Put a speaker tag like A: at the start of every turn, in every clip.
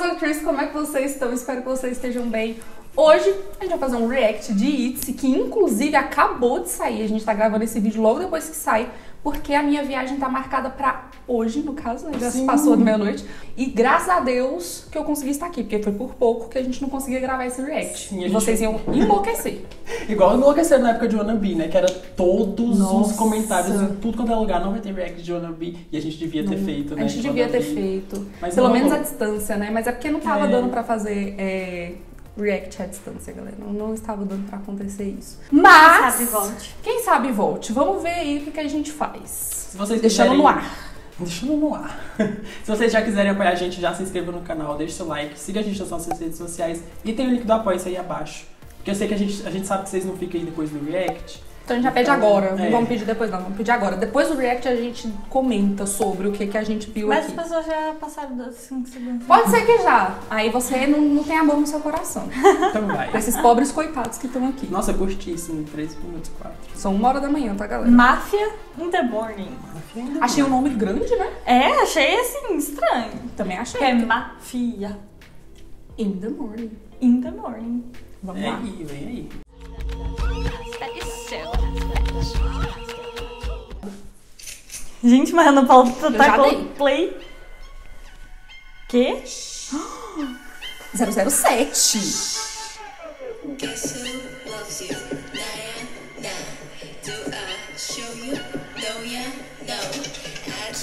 A: meus Cris, como é que vocês estão? Espero que vocês estejam bem. Hoje a gente vai fazer um react de Itzy, que inclusive acabou de sair. A gente tá gravando esse vídeo logo depois que sai, porque a minha viagem tá marcada pra hoje, no caso, né? Já se
B: Sim.
A: passou de meia-noite. E graças a Deus que eu consegui estar aqui, porque foi por pouco que a gente não conseguia gravar esse react.
B: Sim, a
A: e
B: gente-
A: vocês iam enlouquecer.
B: Igual enlouqueceram na época de Wannabe, né? Que era todos
A: Nossa.
B: os comentários em tudo quanto é lugar. Não vai ter react de Wannabe. E a gente devia ter feito, né?
A: A gente
B: de
A: devia ter feito.
B: Mas
A: Pelo
B: não
A: menos à
B: rolou.
A: distância, né? Mas é porque não tava
B: É.
A: dando pra fazer é, react à distância, galera. Não, não estava dando pra acontecer isso. Mas.
C: sabe, volte.
A: Quem sabe volte. Vamos ver aí o que, que a gente faz.
B: Se vocês
A: Deixando
B: quiserem-
A: no ar.
B: Deixando no ar. Se vocês já quiserem apoiar a gente, já se inscreva no canal, deixe seu like, siga a gente nas nossas redes sociais e tem o link do apoio aí abaixo. Porque eu sei que a gente, a gente sabe que vocês não ficam aí depois do react.
A: Então a gente já pede
B: Então,
A: agora. Não
B: é.
A: vamos pedir depois, não. Vamos pedir agora. Depois do react a gente comenta sobre o que, que a gente viu
C: Mas as
A: aqui.
C: pessoas já passaram dos 5 segundos.
A: Pode ser que já. Aí você não, não tem amor no seu coração.
B: Então vai.
A: Esses pobres coitados que estão aqui.
B: Nossa, curtíssimo, 3 minutos 4.
A: São uma hora da manhã, tá, galera?
C: Máfia in the morning.
A: Achei um nome grande, né?
C: É, achei assim, estranho.
A: Também achei.
C: Que é máfia
A: In the morning.
C: in the morning.
A: Vamos
B: Vem
A: lá.
B: aí, vem aí.
C: Gente, mas Ana Paula tá, tá Play Quê?
A: 007.
D: Guess who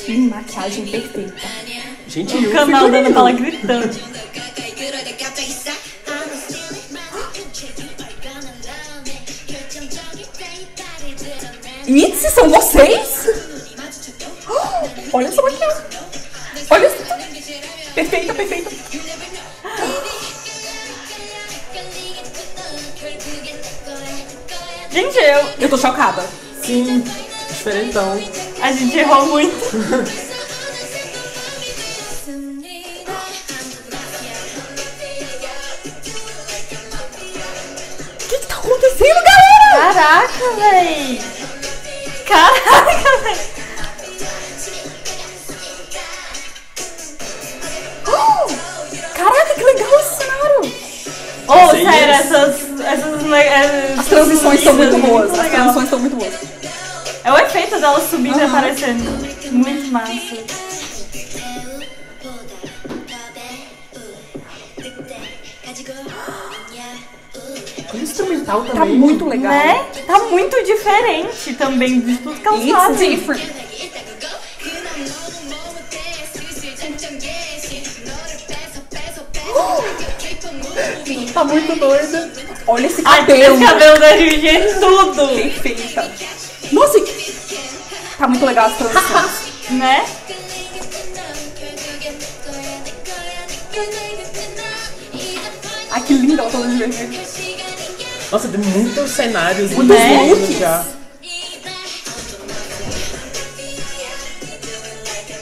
A: Que maquiagem perfeita.
B: Gente,
C: o canal da Ana Paula gritando.
A: Itzy, são vocês? Olha essa maquiagem. Olha essa. Perfeita, perfeita.
C: Gente, eu.
A: Eu tô chocada.
B: Sim, diferentão.
C: A gente errou muito.
A: Tá acontecendo, galera?
C: Caraca, véi! Caraca, véi!
A: Que legal esse cenário.
C: Ô,
B: Vocês-
C: sério, essas. essas, essas
A: As transições são muito boas. As
C: legal.
A: transições são muito boas.
C: É o efeito dela subindo e
A: Aham.
C: aparecendo. Muito massa.
B: O instrumental também.
A: Tá muito legal.
C: Né? Tá muito diferente também de tudo que elas
A: It's
C: fazem.
A: different.
B: Tá muito doida.
A: Olha esse
C: Ai,
A: cabelo.
C: esse cabelo da Gigi é tudo,
A: Perfeita. Nossa, tá muito legal as transições.
C: né?
A: Ai, que linda ela toda de vermelho.
B: Nossa, tem muitos cenários
A: Muitos
B: né?
A: looks.
B: já.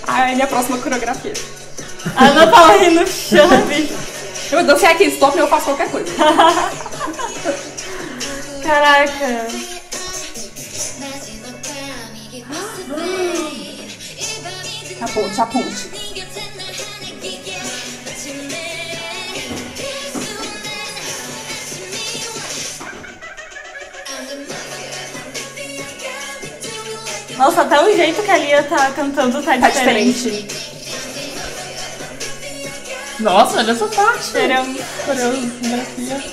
A: Ai, minha próxima coreografia.
C: A Ana Paula rindo no chão, bicho.
A: Eu dancei aqui, stop, eu faço qualquer coisa.
C: Caraca.
A: A ponte, a ponte.
C: Nossa, até o jeito que a Lia tá cantando tá,
A: Tá
C: diferente.
A: diferente.
B: Nossa, olha essa parte. Coreografia.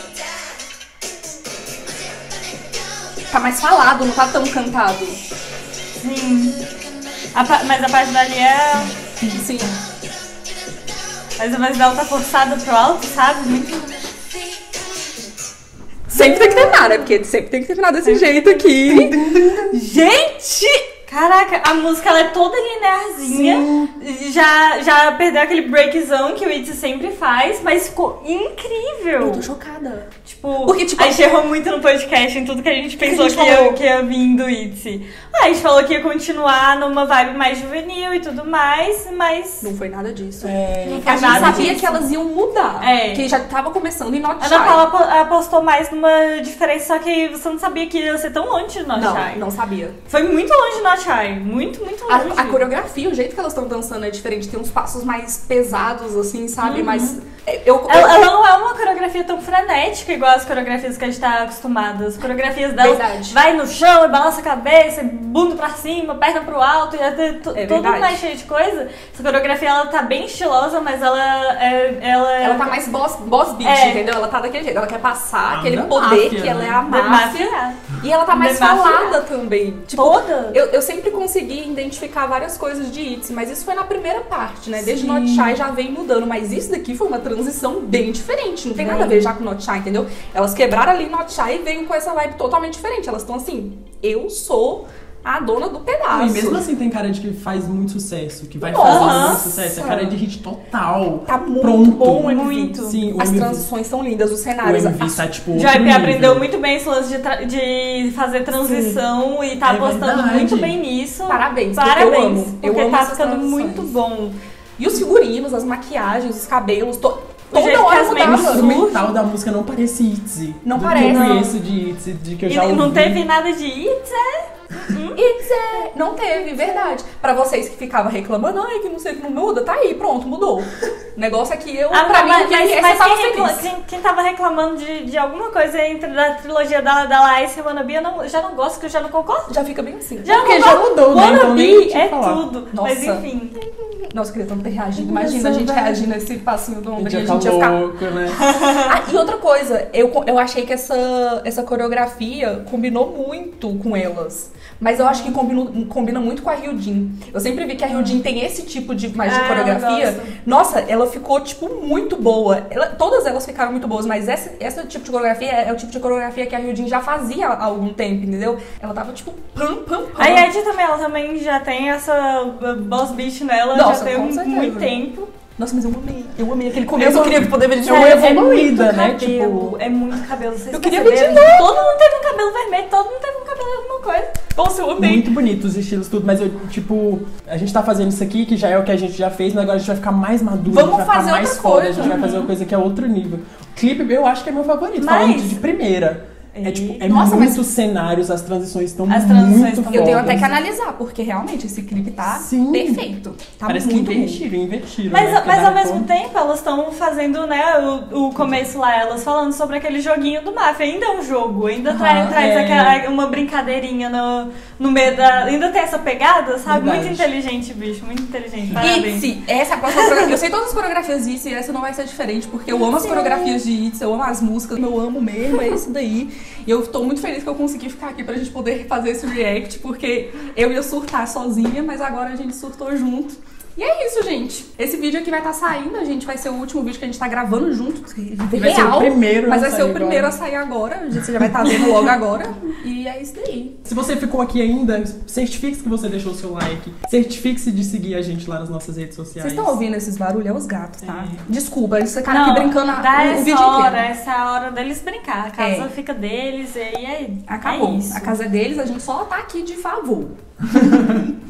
A: Tá mais falado, não tá tão cantado.
C: Sim. A pa- mas a parte da Lia é.
A: Sim.
C: Mas a voz dela tá forçada pro alto, sabe? Muito.
A: Sempre tem que terminar, né? Porque sempre tem que terminar desse jeito aqui.
C: Gente! Caraca, a música ela é toda linearzinha. Já, já perdeu aquele breakzão que o Itzy sempre faz, mas ficou incrível.
A: Eu tô chocada.
C: Tipo,
A: Porque, tipo,
C: a gente errou muito no podcast em tudo que a gente pensou
A: gente
C: que, ia,
A: falou?
C: que ia vir do Itzy. Ah, a gente falou que ia continuar numa vibe mais juvenil e tudo mais, mas.
A: Não foi nada disso.
B: É,
C: Não
A: A gente sabia
C: disso.
A: que elas iam mudar.
C: É.
A: Que já tava começando em Not
C: A
A: Shy.
C: Ana Paula apo- apostou mais numa diferença, só que você não sabia que ia ser tão longe de Not
A: Não,
C: Shy.
A: não sabia.
C: Foi muito longe de Not Shy. Muito, muito longe.
A: A, a coreografia, o jeito que elas estão dançando é diferente. Tem uns passos mais pesados, assim, sabe? Mas é, eu, eu-
C: Ela, ela não é uma coreografia tão frenética igual as coreografias que a gente tá acostumado. As coreografias dela
A: Verdade.
C: vai no chão e balança a cabeça, e bunda pra cima, perna pro alto, e é t-
A: É
C: tudo mais cheio de coisa. Essa coreografia ela tá bem estilosa, mas ela é. Ela, é-
A: ela tá mais boss, boss beat,
C: É.
A: entendeu? Ela tá daquele jeito. Ela quer passar
B: Ah,
A: aquele poder
B: máfia,
A: que ela
B: né?
A: é a máfia.
C: máfia.
A: E ela tá mais falada também. Tipo,
C: Toda.
A: Eu, eu sempre consegui identificar várias coisas de Itzy, mas isso foi na primeira parte, né? Desde
B: Sim.
A: Not Shy já vem mudando, mas isso daqui foi uma transição bem diferente. Não tem nada a ver já com Not Shy, entendeu? Elas quebraram ali Not Shy e veio com essa vibe totalmente diferente. Elas estão assim, eu sou a dona do pedaço.
B: E mesmo assim tem cara de que faz muito sucesso, que vai
A: Nossa!
B: fazer muito sucesso. É cara de hit total.
A: Tá muito
B: Pronto.
A: bom o MV.
C: Muito.
B: Sim, o
A: As
B: MV,
A: transições são lindas, os
B: o
A: cenários.
B: MV
A: as-
B: tá tipo.
C: O
B: outro
C: JP
B: nível.
C: aprendeu muito bem esse lance de, tra- de fazer transição e tá
B: É
C: apostando
B: verdade.
C: muito bem nisso.
A: Parabéns, porque
C: Parabéns.
A: eu amo.
C: Porque
A: Eu amo
C: tá ficando
A: transições.
C: muito bom.
A: E os figurinos, as maquiagens, os cabelos, to...
C: O
A: toda hora
C: as
B: O
A: mudava.
C: membros
B: instrumental da música não parece Itzy.
A: Não
B: do
A: parece.
B: Que eu
C: Não.
B: conheço de Itzy, de que eu
C: E
B: já ouvi.
C: não teve nada de It's, é?
A: It's a... Não teve, verdade. Pra vocês que ficavam reclamando, ai, que não sei que não muda, tá aí, pronto, mudou. O negócio é que eu,
C: Ah,
A: pra
C: mas,
A: mim, que
C: mas,
A: tava
C: quem, recla- quem, quem tava reclamando de, de alguma coisa entre da trilogia da, da Lice e Wannabe, eu não, já não gosto, que eu já não concordo.
A: Já fica bem assim.
C: Já
B: Porque já mudou, né? Então
C: Wannabe é
B: falar.
C: tudo.
A: Nossa.
C: Mas enfim.
A: Nossa, eu queria tanto ter reagido. Imagina a gente
C: Nossa,
A: reagindo nesse passinho do
B: A
A: ombro
B: gente
A: e a gente
B: ficar
A: ia ficar...
B: louco, né?
A: Ah, e outra coisa, eu, eu achei que essa, essa coreografia combinou muito com elas. Mas eu acho que combina, combina muito com a Ryujin. Eu sempre vi que a Ryujin tem esse tipo de, mais de
C: Ah,
A: coreografia.
C: gosto.
A: Nossa, ela ficou, tipo, muito boa. Ela- todas elas ficaram muito boas, mas essa, essa tipo de coreografia é, é o tipo de coreografia que a Ryujin já fazia há algum tempo, entendeu? Ela tava, tipo, pam, pam, pam.
C: A Yed também, ela também já tem essa uh, boss beat nela,
A: Nossa,
C: tem
A: com
C: um-
A: certeza.
C: muito tempo.
A: Nossa, mas eu amei. Eu amei aquele começo.
B: Eu
A: Eu queria poder ver de
B: Deu
A: novo.
C: é
B: evoluída,
C: muito
B: né?
C: cabelo,
B: Tipo-
C: é muito cabelo. Vocês
A: Eu queria ver de
C: perceberam? Todo mundo teve um cabelo vermelho, todo mundo teve um cabelo alguma coisa.
A: Nossa, eu amei.
B: Muito bonito os estilos, tudo, mas eu, tipo, a gente tá fazendo isso aqui, que já é o que a gente já fez, mas agora a gente vai ficar mais maduro,
A: Vamos
B: a gente vai
A: fazer
B: ficar mais
A: outra
B: foda,
A: coisa.
B: a gente vai fazer uma coisa que é outro nível. O clipe, eu acho que é meu favorito,
C: Mas-
B: falando de primeira. É, tipo, é
A: Nossa, mas-
B: cenários, as transições estão
C: As
B: muito
C: transições tão
A: Eu tenho até que analisar, porque realmente esse clipe tá
B: Sim.
A: perfeito. Tá
B: Parece
A: muito
B: que investiram, investiram.
C: Mas,
B: né?
C: Mas ao mesmo tempo, elas estão fazendo, né, o, o começo lá, elas falando sobre aquele joguinho do Mafia. Ainda é um jogo, ainda tra-
A: Aham,
C: traz
B: é.
C: aquela, uma brincadeirinha no, no meio da. Ainda tem essa pegada, sabe?
B: Verdade.
C: Muito inteligente, bicho, muito inteligente. Parabéns.
A: Itzy, essa é a próxima coreografia. Eu sei todas as coreografias de Itzy e essa não vai ser diferente, porque eu amo as coreografias de Itzy, eu amo as músicas, eu amo mesmo, é isso daí. E eu tô muito feliz que eu consegui ficar aqui pra gente poder fazer esse react, porque eu ia surtar sozinha, mas agora a gente surtou junto. E é isso, gente. Esse vídeo aqui vai estar saindo, a gente vai ser o último vídeo que a gente tá gravando junto.
B: Vai ser o primeiro
A: Mas vai ser o primeiro
B: agora.
A: a sair agora. A gente- Você já vai estar vendo logo agora. E é isso daí.
B: Se você ficou aqui ainda, certifique-se que você deixou o seu like. Certifique-se de seguir a gente lá nas nossas redes sociais.
A: Vocês estão ouvindo esses barulhos? É os gatos, tá?
B: É.
A: Desculpa, esse cara
C: Não,
A: aqui brincando a-
C: dá
A: o, o
C: essa
A: vídeo
C: hora,
A: inteiro.
C: essa é a hora deles brincar. A casa
A: É.
C: fica deles e aí é,
A: Acabou.
C: é isso.
A: a casa é deles, a gente só tá aqui de favor.